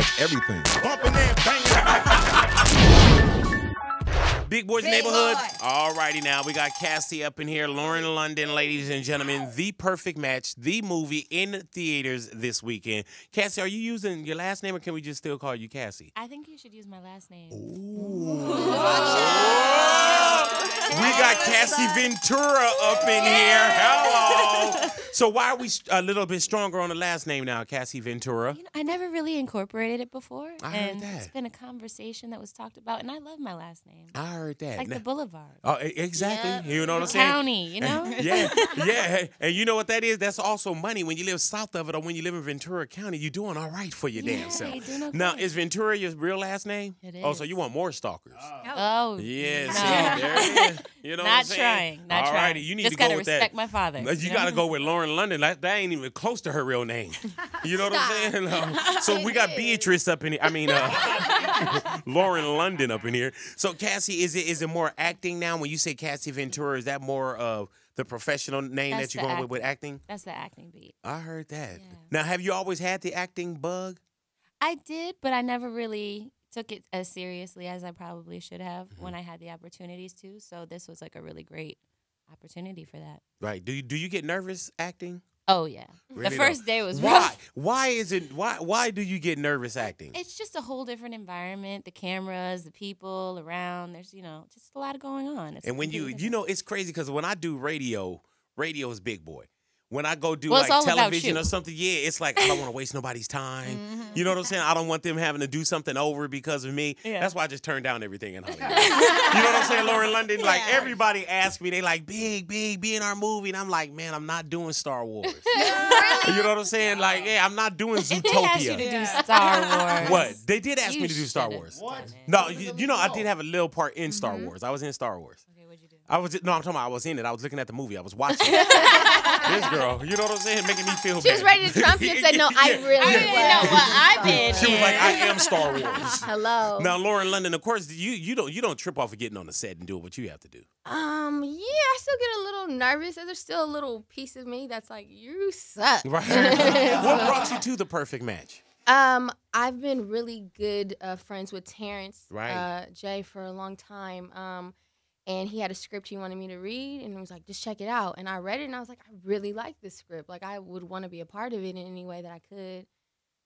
has everything. Bumping and banging. Big Boys Big Neighborhood. Boy. All righty now. We got Cassie up in here. Lauren London, ladies and gentlemen. The Perfect Match, the movie in theaters this weekend. Cassie, are you using your last name or can we just still call you Cassie? I think you should use my last name. We got Cassie Ventura up in here. Hello. So why are we a little bit stronger on the last name now, Cassie Ventura? You know, I never really incorporated it before, I heard and that. it's been a conversation that was talked about, and I love my last name, I heard that. like Now- the Boulevard, Oh, exactly. Yep. You know what I'm saying? county. You know, yeah, yeah. And you know what that is? That's also money. When you live south of it or when you live in Ventura County, you're doing all right for your Yeah, damn self. doing okay. Now, is Ventura your real last name? It Oh, so you want more stalkers? Oh, oh. yes. no. see, there it is. You know what I'm not saying? trying, not All trying. righty, you need Just to go gotta with respect that. my father. You, know? got to go with Lauren London. That, that ain't even close to her real name. You know what I'm saying? Uh, so we got Beatrice up in here. I mean, uh, Lauren London up in here. So Cassie, is it is it more acting now? When you say Cassie Ventura, is that more of the professional name That's that you're going with with acting? That's the acting beat. I heard that. Yeah. Now, have you always had the acting bug? I did, but I never really took it as seriously as I probably should have Mm-hmm. when I had the opportunities to. So this was like a really great opportunity for that. Right. Do you do you get nervous acting? Oh yeah, Really the first day was Why? rough. Why is it? Why? Why do you get nervous acting? It's just a whole different environment. The cameras, the people around. There's you know just a lot of going on. It's And when you, you know, it's crazy because when I do radio, radio is big boy. When I go do Well, like television or something, yeah, it's like I don't want to waste nobody's time. Mm-hmm. You know what I'm saying? I don't want them having to do something over because of me. Yeah. That's why I just turned down everything in Hollywood. you know what I'm saying, Lauren London? Like everybody asks me, they like, big, big, be in our movie. And I'm like, man, I'm not doing Star Wars. You know what I'm saying? Like, yeah, I'm not doing if they asked you to Zootopia. do Star Wars, What? They did ask you me to do Star Wars. done it. No, you, you know, I did have a little part in Star Mm-hmm. Wars. I was in Star Wars. Okay, what'd you do? I was no, I'm talking about I was in it. I was looking at the movie. I was watching. this girl, you know what I'm saying, making me feel. She was ready to trump you and said, "No, I really I didn't know what I did. She was like, I am Star Wars. Hello. Now, Lauren London, of course, you you don't you don't trip off of getting on the set and doing what you have to do. Um, yeah, I still get a little nervous. There's still a little piece of me that's like, you suck. Right. what brought you to the perfect match? Um, I've been really good uh, friends with Terrence Right. uh, Jay for a long time. Um, and he had a script he wanted me to read, and he was like, "Just check it out." And I read it, and I was like, "I really like this script. Like, I would want to be a part of it in any way that I could."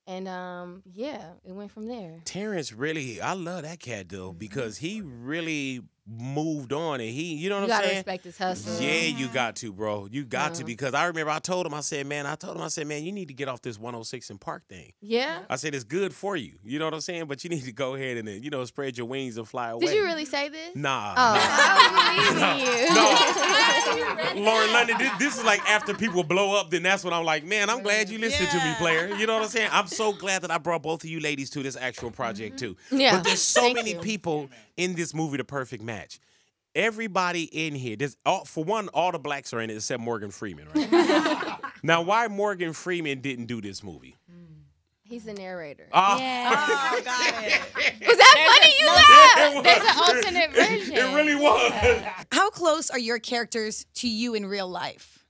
And um, yeah, it went from there. Terrence really, I love that cat though Mm-hmm. because he really moved on and he, you know what You I'm gotta saying? respect his hustle. Yeah, mm-hmm. you got to, bro. You got to because I remember I told him, I said, man, I told him, I said, man, you need to get off this 106 and Park thing. Yeah. I said it's good for you. You know what I'm saying? But you need to go ahead and then, you know, spread your wings and fly away. Did you really say this? Nah. Oh, nah. I. No. Lauren London, this, this is like after people blow up, then that's when I'm like, man, I'm glad you listened to me, player. You know what I'm saying? I'm so glad that I brought both of you ladies to this actual project mm-hmm. too. Yeah, But there's so thank many you. people in this movie, The Perfect Match. Everybody in here, there's all, for one, all the blacks are in it except Morgan Freeman, right? now, why Morgan Freeman didn't do this movie? He's the narrator. Ah. Yeah. Oh, got it. Was that funny? You laughed. There's an alternate version. It really was. How close are your characters to you in real life?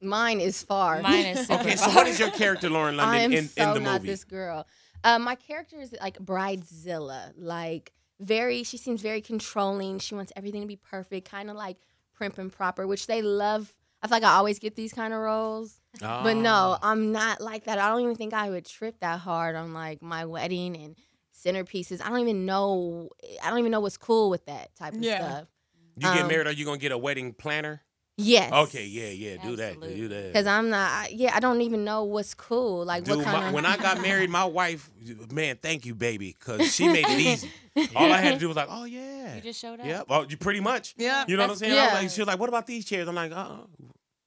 Mine is far. Mine is super Okay, so what is your character, Lauren I London, am in, so in the not movie? this girl. Uh, my character is like bridezilla, like very. She seems very controlling. She wants everything to be perfect, kind of like primp and proper, which they love. I feel like I always get these kind of roles, but no, Ah. I'm not like that. I don't even think I would trip that hard on like my wedding and centerpieces. I don't even know. I don't even know what's cool with that type of Yeah. stuff. You get um, married, are you gonna get a wedding planner? Yes. Okay, yeah, yeah, do that, do that. Because I'm not. I- Yeah, I don't even know what's cool. Like Dude, what my- kind of. when I got married, my wife, man, thank you, baby, because she made it easy. All I had to do was like, oh yeah, You just showed up. yeah, well, you pretty much. Yeah. You know what I'm That's- saying? I was yeah. like, she was like, what about these chairs? I'm like, uh,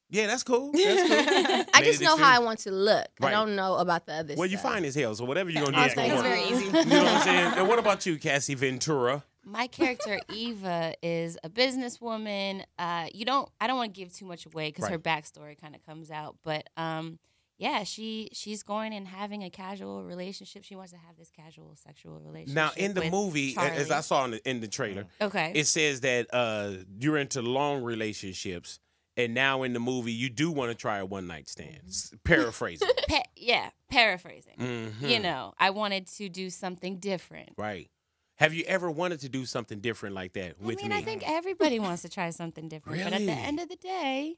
yeah, that's cool. That's cool. I just know how I want to look. Right. I don't know about the other Well, you stuff. fine as hell, so whatever you're gonna do, Yeah, it's gonna it's work. very easy. You know what I'm saying? And what about you, Cassie Ventura? My character Eva is a businesswoman. Uh, you don't. I don't want to give too much away because her backstory kind of comes out. But um, yeah, she she's going and having a casual relationship. She wants to have this casual sexual relationship. Now, in the movie, a- as I saw in the, in the trailer, Okay. it says that uh, you're into long relationships and now in the movie you do want to try a one night stand. S- Paraphrasing. Pa- yeah, paraphrasing. Mhm. You know, I wanted to do something different. Right. Have you ever wanted to do something different like that with I mean, me? I think everybody wants to try something different, but at the end of the day,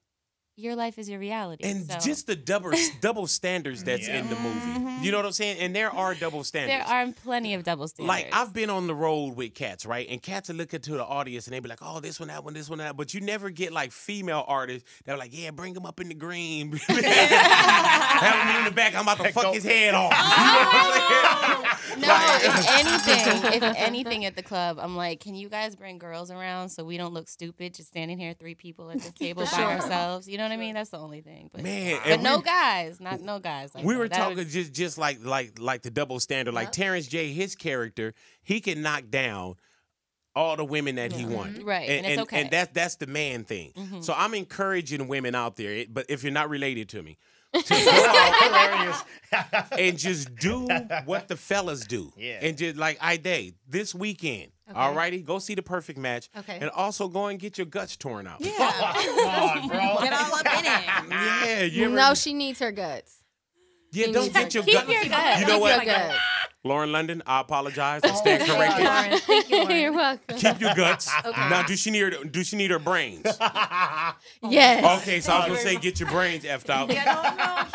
your life is your reality. and so just the double double standards that's in the movie. You mm-hmm. know what I'm saying? And there are double standards. there are plenty of double standards. Like I've been on the road with cats, right? And cats are looking to the audience and they be like, "Oh, this one, that one, this one, that." But you never get like female artists that are like, "Yeah, bring him up in the green, have him in the back. I'm about to fuck his head off." Oh! You know what I'm? No, if anything, if anything at the club, I'm like, can you guys bring girls around so we don't look stupid just standing here, three people at the table by ourselves? You know what I mean? That's the only thing. But, Man, but no we- guys, not no guys. Like we that. were That talking would- just just like like like the double standard. Like Terrence J, his character, he can knock down all the women that he wants. Right, and it's okay. And that's that's the man thing. Mhm. So I'm encouraging women out there, but if you're not related to me, to Hilarious. and just do what the fellas do. Yeah. And just like I day this weekend. All righty, go see the perfect match. Okay. And also go and get your guts torn out. Yeah. Come on, bro. Get all up in it. Yeah, you ever, No, she needs her guts. yeah, she don't get your Keep guts. your guts. You know Keep what? Your guts. Lauren London, I apologize. I stand corrected. Lauren. Thank you, Lauren. You're welcome. Keep your guts. Okay. Now, do she need her? Do she need her brains? Yes. Okay, so I was gonna say get your brains effed out.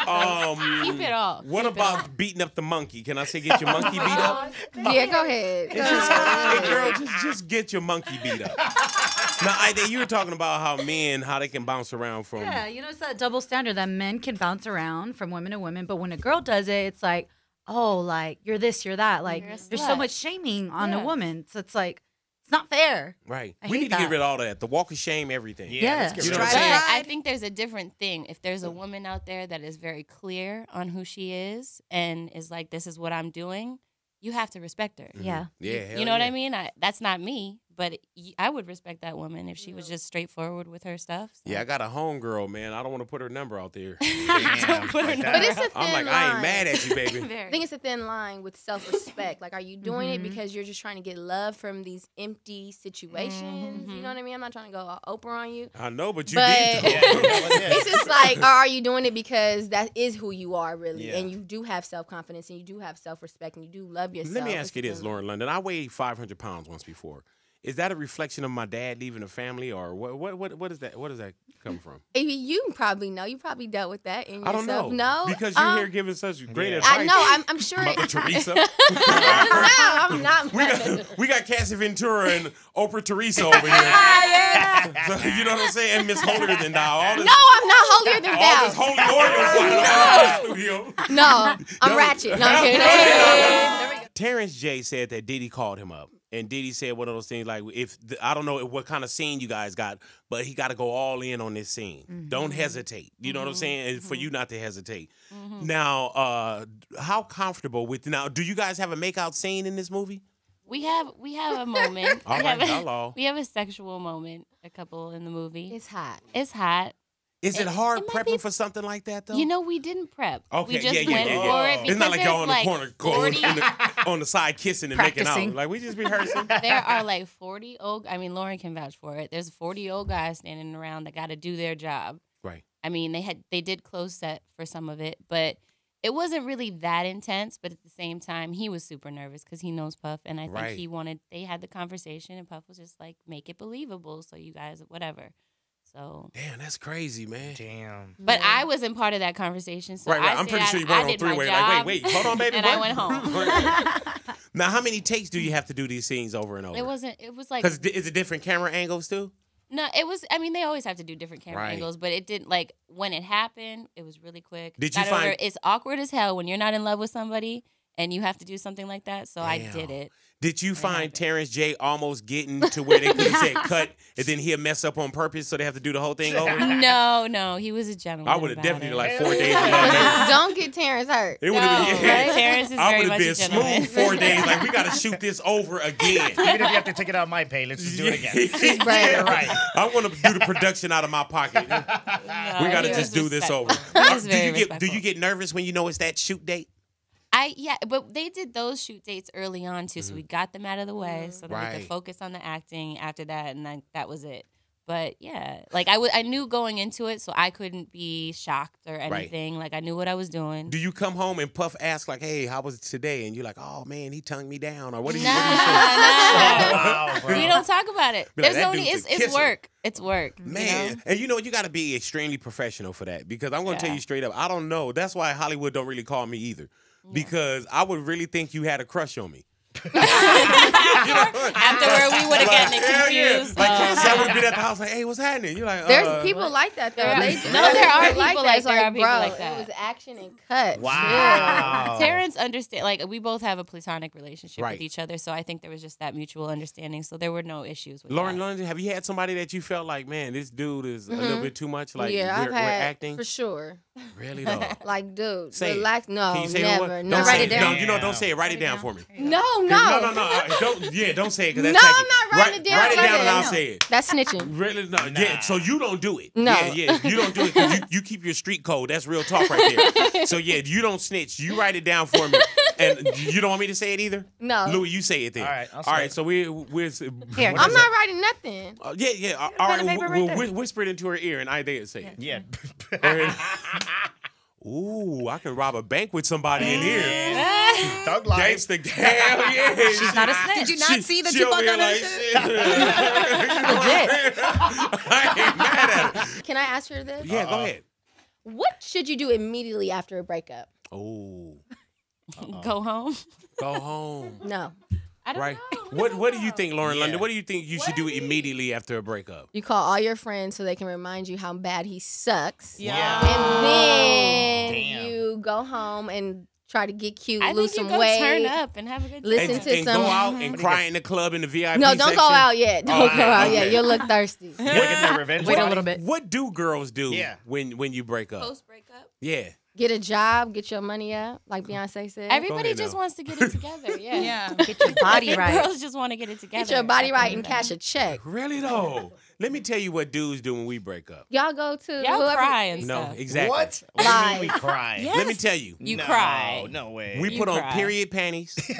Um, Keep it all. What Keep it about beating up the monkey? Can I say get your monkey beat up? Yeah, go ahead. Go Just, ahead. hey, girl, just just get your monkey beat up. Now, I, you were talking about how men how they can bounce around from. Yeah, you know, it's that double standard that men can bounce around from women to women, but when a girl does it, it's like, oh, like you're this, you're that. Like You're there's so much shaming on Yeah. a woman. So it's like, it's not fair. Right. I we hate need to get rid of all that. The walk of shame, everything. Yeah, Yeah. let's get You rid know of I'm that. I think there's a different thing. If there's a woman out there that is very clear on who she is and is like, this is what I'm doing, you have to respect her. Mm-hmm. Yeah. Yeah. you know what. I mean? I, that's not me, but I would respect that woman if she was just straightforward with her stuff. so. Yeah, I got a homegirl, man. I don't want to put her number out there. Damn. Put her number. But it's a thin I'm like, line. I ain't mad at you, baby. I think it's a thin line with self respect. Like, are you doing it Mhm. because you're just trying to get love from these empty situations? You know what I mean? I'm not trying to go all Oprah on you. I know, but you But- did. It's just like, are you doing it because that is who you are really, Yeah. and you do have self confidence, and you do have self respect, and you do love yourself. Let me ask you this, Lauren London. I weighed 500 pounds once before. Is that a reflection of my dad leaving the family, or what? What? What? What is that? What does that come from? You probably know. You probably dealt with that in I don't yourself. know. No, because you're Um, here giving such great Yeah. advice. I know. I'm, I'm sure. Mother it, Teresa. no, I'm not. we got we got Cassie Ventura and Oprah Teresa over here. yeah. So, you know what I'm saying? And Miss Holier than thou. All this, No, I'm not holier than all this holy oil flying around the studio. No, I'm Yo. ratchet. No, I'm kidding. Terrence J said that Diddy called him up. And Diddy said one of those things like, if the, I don't know what kind of scene you guys got, but he got to go all in on this scene. Don't mm-hmm. hesitate. You know what I'm mm-hmm. saying? And for mm-hmm. you not to hesitate. Now, uh, how comfortable with now? Do you guys have a makeout scene in this movie? We have we have a moment. All we, right, have hello. a, we have a sexual moment. A couple in the movie. It's hot. It's hot. Is it It- hard it prepping be- for something like that though? You know, we didn't prep. Okay, we just yeah, yeah, went yeah, for yeah. it it's not like y'all on the like corner going 40 in the, on the side kissing and making out. Like we just rehearsing. there are like 40 old I mean Lauren can vouch for it. There's 40 old guys standing around that got to do their job. Right. I mean, they had they did close set for some of it, but it wasn't really that intense, but at the same time, he was super nervous cuz he knows Puff and I think Right. he wanted they had the conversation and Puff was just like make it believable so you guys whatever. So Damn, that's crazy, man. Damn. but Yeah. I wasn't part of that conversation, so right, right. I I'm pretty sure you I weren't on three way. Like, wait, wait, hold on, baby. and I what? went home. now, how many takes do you have to do these scenes over and over? It wasn't. It was like Because is it different camera angles too? No, it was. I mean, they always have to do different camera Right. angles, but it didn't like when it happened. It was really quick. Did you Got over- find- it's awkward as hell when you're not in love with somebody and you have to do something like that? So I did it. Did you What find happened? Terrence J almost getting to where they could have said cut and then he'll mess up on purpose so they have to do the whole thing over? No, no, he was a gentleman. I would have definitely it. like four days. Don't get Terrence hurt. It No, would have been yeah. Terrence is I very would have much been a gentleman. smooth four days. Like we got to shoot this over again. Even if you have to take it out of my pay, let's just do it again. She's brave. You're right. I want to do the production out of my pocket. No, we got to just was do this over. Uh, do you get do you get nervous when you know it's that shoot date? I yeah, but they did those shoot dates early on too, so we got them out of the way so that we Mm-hmm. Could focus on the acting after that, and then that was it. But yeah, like I I knew going into it, so I couldn't be shocked or anything. Like I knew what I was doing. Do you come home and Puff ask like, "Hey, how was it today?" And you're like, "Oh man, he tongued me down," or what do you? Nah, what do you say? nah. wow. We don't talk about it. Be like, There's "That no It's, it's kisser." work. It's work. you Man, know? and you know you got to be extremely professional for that because I'm going to tell you straight up, I don't know. That's why Hollywood don't really call me either, because I would really think you had a crush on me. Afterward, we would have gotten it Hell yeah. confused. Like. Cassie, I would have been at the house like, "Hey, what's happening?" You're like, There's uh, people like that though. There are- They, No, there are people like, that. like- It's there are people bro, like that. It was action and cut. Wow. Terrence understand like we both have a platonic relationship Right. with each other, so I think there was just that mutual understanding. So there were no issues with Lauren that. London, have you had somebody that you felt like, man, this dude is a little Mhm. bit too much? Like, yeah, we're, I've we're acting? for sure. Really, though? Like, dude, Say it. relax. No, Can you say never. No, Don't Write say it down. No, you know, don't say it. Write it down for me. No, no, No, no, no. Don't, yeah, don't say it because No, that's I'm not writing Write- it down. Write it down and I'll say it. That's snitching. Really? No. Yeah. So you don't do it. No. Yeah, yeah. You don't do it 'cause you, you keep your street code. That's real talk right there. so yeah, you don't snitch. You write it down for me. And you don't want me to say it either? No. Louis, you say it then. All right, I'll say right. it. So we we're Here. I'm not that? writing nothing. Uh, yeah, yeah. All right. We'll, right we'll there. whi- whisper it into her ear, and I did say it. Yeah. Ooh, I can rob a bank with somebody in here. Thug life. Gangsta, hell yeah. She's not a snitch. Did you not She- see the she over Tupac here on like, that shit? I ain't mad at her. Can I ask her this? Yeah, go uh-uh. ahead. What should you do immediately after a breakup? Oh, Go home. go home. No. I don't Right. know. What What do you think, Lauren Yeah. London? What do you think you should do immediately after a breakup? You call all your friends so they can remind you how bad he sucks. Yeah. And then Damn. you go home and try to get cute, I lose some weight. turn up and have a good Listen and, to and some- go out mm-hmm. and cry in the club in the VIP No, don't section? go out yet. Don't Oh, go out yet. You'll look thirsty. You wanna get that revenge? Wait a little bit. What do girls do Yeah. when when you break up? Post breakup. Yeah. Get a job, get your money up, like Beyonce said. Everybody just now. wants to get it together. Yeah. Yeah. Get your body right. Girls just want to get it together. get your body right and cash a check. Really though. Let me tell you what dudes do when we break up. Y'all go to Y'all whoever. cry and No, stuff. exactly. What? What do you mean we Lies. cry? Yeah. Let me tell you. You no, cry. No way. We You put on period panties and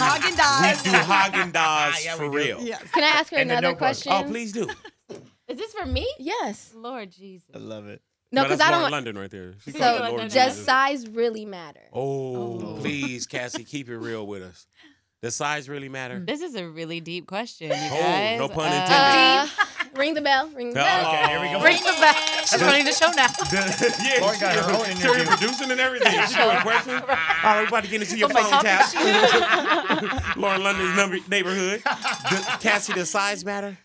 Haagen-Dazs. we do Haagen Dazs ah, Yeah, for do. real. Yeah. Can I ask her And another notebook. Oh, question? Oh, please do. Is this for me? Yes. Lord Jesus. I love it. No, that's because I don't. Want London right there. She So called Lord does size really matter? Oh, please, Cassie, keep it real with us. Does size really matter? This is a really deep question, you Oh, no pun Uh, intended. Uh, ring the bell. Ring the Oh. bell. Okay, here we go. Bring them back. She's running the show now. yeah, Lauren got her own Sure, you're producing and everything. She doing questions. All right, we about to get into your Oh, phone tap. Lauren London's number, neighborhood. Does, Cassie, does size matter?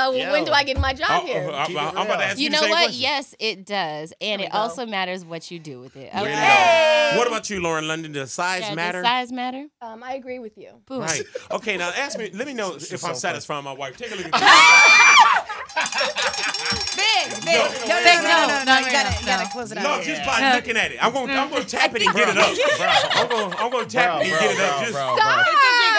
So Yo. when do I get my job Oh, here? oh, I'm, Keep I'm about to ask you, You know what? question. Yes, it does, and it go. also matters what you do with it. Okay. though. What about you, Lauren London? Does size Yeah, matter? Does size matter? Um, I agree with you. Boom. Right. Okay, now ask me. Let me know This if is I'm so satisfying my wife. Take a look at Big, big. No, No, no, big no, no. no, no, No, You gotta, no, you gotta close it No, out. just by looking at it. I'm going. I'm going to tap it and get it up. I'm going. I'm going to tap it and get it up. Just bro, Stop. bro.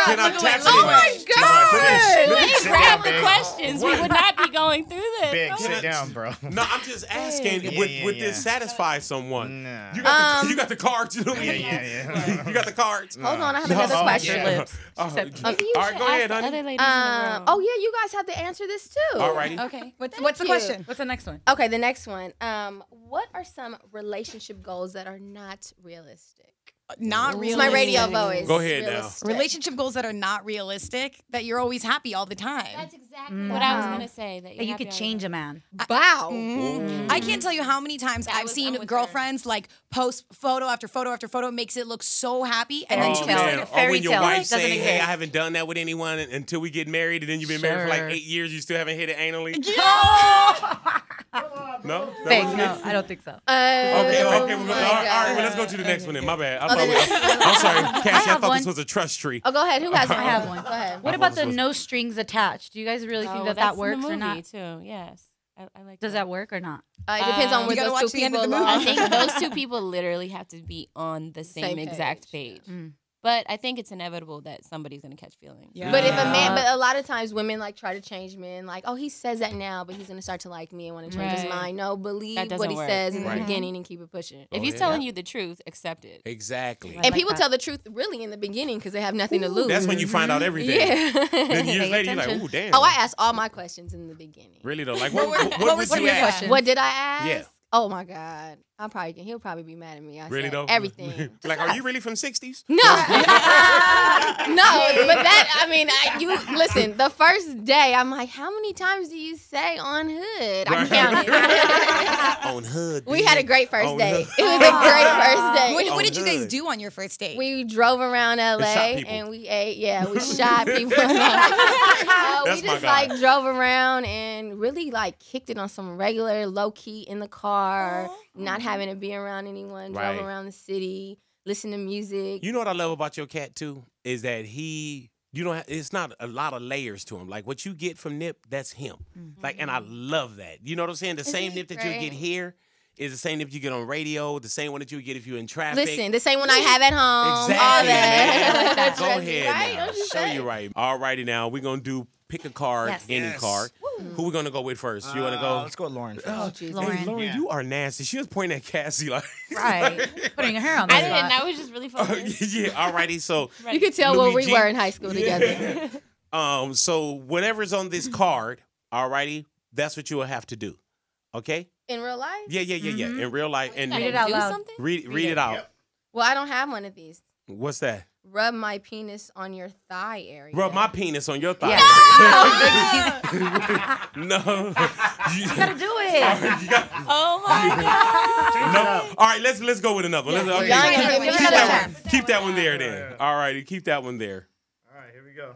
can I Look at tap it. it? Oh my? God. Let me- We grab the big. questions. We would not be going through this. Big, Okay. sit down, bro. No, I'm just asking. Yeah, would yeah, would yeah. this satisfy someone? Nah. You got the, Um, you got the cards. You, know? Yeah, yeah, yeah. you got the cards. Hold on, I have No, another oh, question. yeah. lips. Oh, said- all Maybe you go ahead, honey. Other Um, in the room. oh yeah, you guys have to answer this too. Alrighty. Okay. What's, Thank what's the you. question? What's the next one? Okay, the next one. Um, what are some relationship goals that are not realistic? Not It's realistic. my radio voice. Go ahead now. Relationship goals that are not realistic, that you're always happy all the time. That's exactly Mm. what I was gonna say. That That you could change a man. Wow. Mhm. I can't tell you how many times That I've was- seen I'm with girlfriends like post photo after photo after photo, makes it look so happy, and then Fairy Oh, two tale. weeks man. later, Or when your tale. wife Doesn't say, "Hey. I haven't done that with anyone until we get married," and then you've been married for like eight years, you still haven't hit it anally. No, That Fake. No. I don't think so. Uh, Okay, oh okay, we're my going, all, right, all right, well, let's go to the next one then. My bad. I Oh, thought the we, next one. I'm sorry, Cassie. I, have thought one. this was a trust tree. Oh, go ahead. Who has one? I have one. Go ahead. What about the no strings attached? Do you guys really Oh, think that that works in the or movie not? too. Yes, I, I like. Does that work or not? Uh, it depends Um, on where those two the end of people are. I think those two people literally have to be on the same, Same exact page. page. Mm. But I think it's inevitable that somebody's gonna catch feelings. Yeah. But if a man, but a lot of times women like try to change men. Like, oh, he says that now, but he's gonna start to like me and want to change his mind. No, believe what he work. says in Right. the beginning and keep it pushing. If Oh, he's yeah. telling you the truth, accept it. Exactly. I And like people that. tell the truth really in the beginning because they have nothing to lose. That's when you find out mm-hmm. everything. Yeah. Then years later, you're like, attention. ooh, damn. oh, I asked all my questions in the beginning. Really though, like what, What were- what, what would were you your ask? What did I ask? Yeah. Oh my God. I'll probably he'll probably be mad at me. I Really said though? everything. like, are you really from '60s? No, no, but that I mean, I, you listen. The first day, I'm like, how many times do you say on hood? I counted. On hood. we had a great first On day. hood. It was a great first day. What, what did you guys do on your first date? We drove around LA shot and we ate. Yeah, we shot people. Uh, That's we my just like drove around and really like kicked it on some regular low key in the car, Mm-hmm. not having to be around anyone. Right. Drove around the city, listen to music. You know what I love about your cat too is that he, you know, it's not a lot of layers to him. Like what you get from Nip, that's him. Mm-hmm. Like, and I love that. You know what I'm saying? The same he Nip that you get here is the same Nip you get on radio. The same one that you get if you're in traffic. Listen, the same one I have at home. All Exactly, that. Go ahead right? now. Show you right. All righty now. We're gonna do pick a card, Yes. any Yes. card. Who we gonna go with first? You wanna Uh, go? Let's go with Lauren first. Oh, Jesus. Lauren. Hey, Lauren, Yeah. you are nasty. She was pointing at Cassie like. Right. Putting her on the I spot. didn't. I was just really focused. yeah. All righty. So, You could tell what we were in high school together. Um. So whatever's on this card, all righty, that's what you will have to do. Okay. In real life? Yeah. Yeah. Yeah. Yeah. In real life, and Read it out do loud. something? read read it out. Yep. Well, I don't have one of these. What's that? Rub my penis on your thigh area. Rub my penis on your thigh. no. You, You gotta do it. you got- Oh my god. no. All right, let's let's go with another. Let's, okay, Y'all ain't keep, gonna give me keep that one, keep that one there then. All righty, keep that one there. All right, here we go.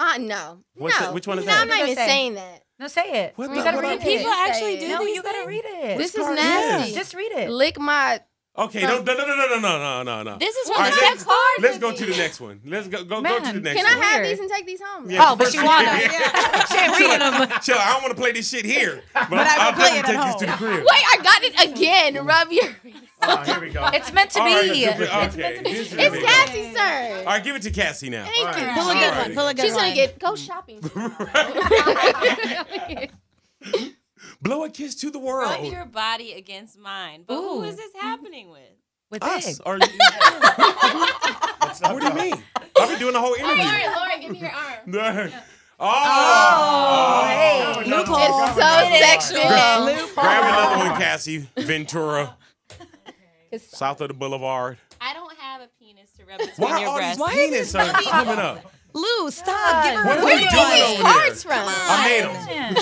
Uh, no. What's no. it- which one is no, that? I'm not even say? saying that. No, say it. What you the- gotta what read it. People actually do No, these you gotta read it. This is card? nasty. Just read it. Lick my. Okay, no, no, no, no, no, no, no, no, no. This is All from right, the let's- sex card. Let's go to the next one. Let's go go, go to the Man, next Can I have these and take these home? Yeah, Oh, but you wanna. She ain't reading them. Chill, I don't want to play this shit here, but, I I'll will play definitely it take at this to the crib. Wait, I got it again. Rub your. Oh, here we go. It's meant to All right, be. good, good, It's meant to be. It's really- Cassie's turn. All right, give it to Cassie now. Thank you. Pull a good one. Pull a good She's one. gonna get go shopping. Blow a kiss to the world. Rub world. your body against mine. But who Ooh. is this happening with? With Us? big. Or, Let's not what do you mean? I've been doing the whole oh, interview. Lauren, Lauren, give me your arm. Oh. oh, hey. Oh, Loophole. It's so sexual. Grab another one, Cassie. Ventura, It's- south of the boulevard. I don't have a penis to rub between Why your all these breasts. penis are coming up? Lou, stop. Give her What a are Where did you doing get over these cards from? I made them. Man. No,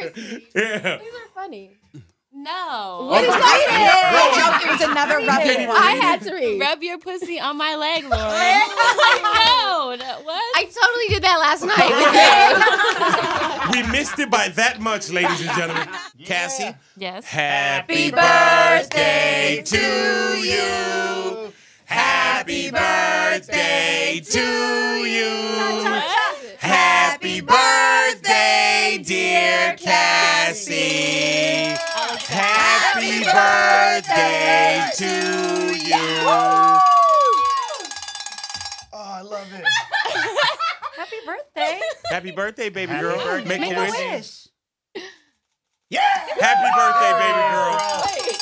seriously. Yeah. These are funny. No. Oh, what is Okay. that? No joke, it another rubbing one. I had to read. Rub your pussy on my leg, Lauren. no, no, what? I totally did that last night. We missed it by that much, ladies and gentlemen. Cassie, yes. happy birthday to you. Happy birthday to you. Happy birthday to you. Oh, I love it. Happy birthday. Happy birthday, baby Happy girl. birthday. Make Make a a wish. wish. Yeah. Happy birthday, baby girl.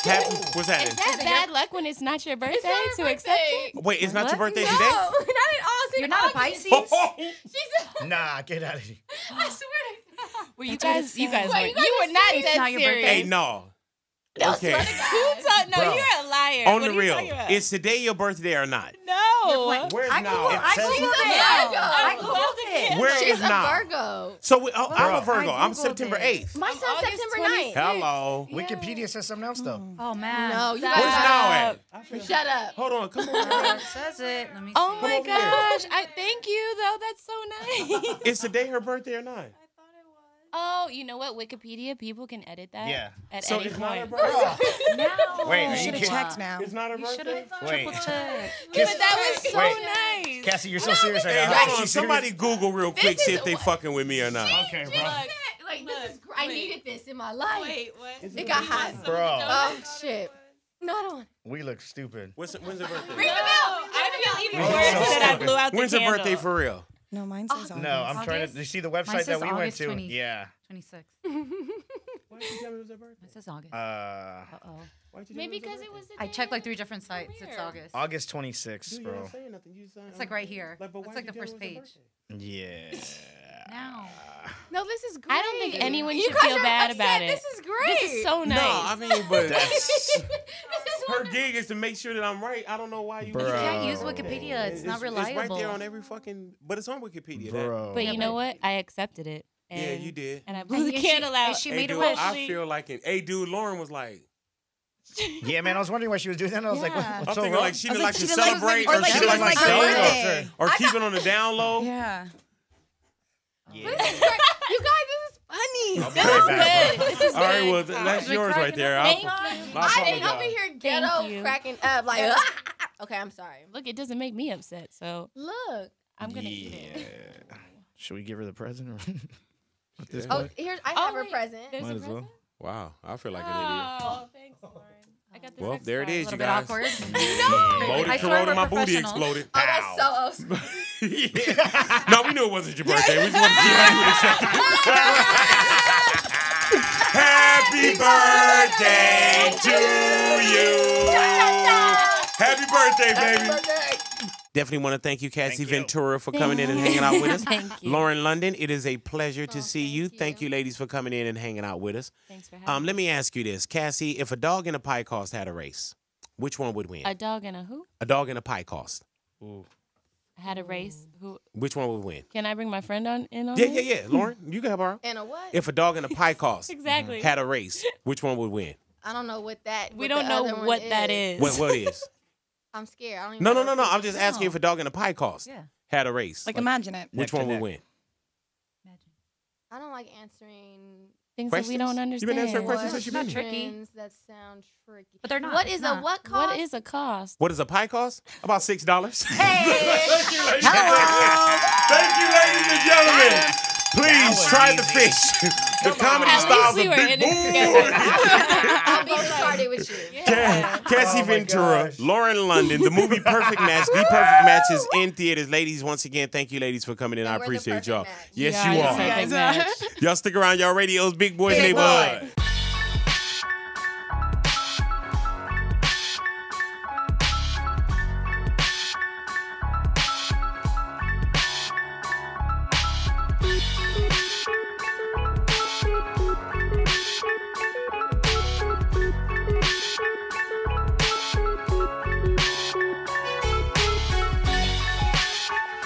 Happy, what's Is that bad luck when it's not your birthday not to her accept it? Wait, it's not your What? birthday no, today? not at all. It's You're not a August. Pisces? Oh. She's. Nah, get out of here. I swear to God. Were you That's it guys? You guys Wait, were. you guys You were not serious? It's not your serious. birthday. Hey, no. No, Okay. swear to God. Who told- no, Bro. you're a liar. On What the real, talking is today your birthday or not? no. Where's I now? googled, I says- googled it. a Virgo. I googled it. Where She's is a now? Virgo. So we, oh, I'm a Bro, Virgo. I I'm September 8th. My son's September 26th. 9th. Hello. Wikipedia says something else though. Oh man. No, you Stop. Where's now at? Shut up. Hold on. Come on. Says it. Let me Oh my gosh! I thank you though. That's so nice. Is today her birthday or not? Oh, you know what? Wikipedia people can edit that. Yeah. At So any it's not her point. birthday. No. Wait, You you should have checked now. It's not her You should birthday. have Wait. triple checked. Yeah, but that was so Wait. nice. Cassie, you're so serious right Hey, now. hold on. she Somebody? Google real quick, This see if they fucking with me or not. Okay, bro. Look, like this is. gr- I needed this in my life. Wait, what? It got hot. Bro. Oh shit. No, I don't. We look stupid. What's, when's her birthday? Read them out. I feel even worse so that I blew out the When's her candle. birthday for real? No, mine says No, I'm trying to. You see the website that we went to? 20. Yeah. 26. Why did you tell me it was her birthday? It says August. Uh, Uh-oh. Maybe because it was. The I checked like three different sites. It's weird. August. August 26th, bro. It's like right here. It's like the first page. Yeah. Now. No, this is great. I don't think anyone You should feel bad upset. about it. This is great. This is so nice. No, I mean, but That's. This her what- gig is to make sure that I'm right. I don't know why you. Bro. You can't use Wikipedia. It's, not reliable. It's right there on every fucking. But it's on Wikipedia. that- Bro. But you know what? I accepted it. And, Yeah, you did. And I And blew the she- candle out. and she Hey, made a dude, wish. I feel like it. Hey, dude, Lauren was like, Yeah, man, I was wondering why she was doing that. and I was like, Yeah. what, I'm what's so thinking wrong? like she was didn't like, like to like celebrate, Or or like she didn't like like to her save birthday. it, or keep it on the down low. Yeah. Yeah. This is great. You guys, this is funny. I'll be right back, bro. This is All right, good. well, th- that's been yours right there. up. I'll- Thank you. I'll I didn't over apologize. here ghetto you. cracking up like. okay, I'm sorry. Look, it doesn't make me upset, so Look. I'm gonna eat it. Yeah. Should we give her the present? At this Oh, point? here's I Oh, have her wait. present. There's Might a as well. present? Wow, I feel like an idiot. Oh, thanks, Lauren. I got this Well, there it large. is, A you little bit guys. awkward. Molded I swear corona, we're my booty professionals. exploded. Oh, that's so awesome. Yeah. No, we knew it wasn't your birthday. We just wanted to see how you would accept it. Happy birthday to you. Happy birthday, baby. Definitely want to thank you, Cassie Thank you. Ventura, for coming in and hanging out with us. Thank you. Lauren London, it is a pleasure to Oh, see thank you. you. Thank you, ladies, for coming in and hanging out with us. Thanks for having Um, me. let me ask you this, Cassie: If a dog and a pie cost had a race, which one would win? A dog and a who? A dog and a pie cost. Had a race. Mm. Who? Which one would win? Can I bring my friend on in on Yeah, this? yeah, yeah. Lauren, you can have her out. And a what? If a dog and a pie cost Exactly. had a race, which one would win? I don't know what that. we what don't know other one what that is. What what is? I'm scared. I don't even No, know no, no, no. I'm just asking if a dog and a pie cost Yeah. had a race. Like, imagine it. which one would win? Imagine. I don't like answering Things that we don't understand. You've been answering questions since you been Not here? tricky. questions that sound tricky. But they're not. What is not. a what cost? What is a cost? What does a pie cost? About six dollars. Hey. Thank you, ladies and gentlemen. Please was try the fish. the comedy At styles least we of were Big in it Boy. together. I'll be retarded with you. Yeah. Cassie Oh Ventura, gosh. Lauren London, the movie Perfect Match, the perfect match is in theaters. Ladies, once again, thank you, ladies, for coming in. And I we're the appreciate perfect y'all. match. Yes, Yeah, you are. a perfect match. Y'all stick around, y'all radios, Big Boys Big Neighborhood. Boy.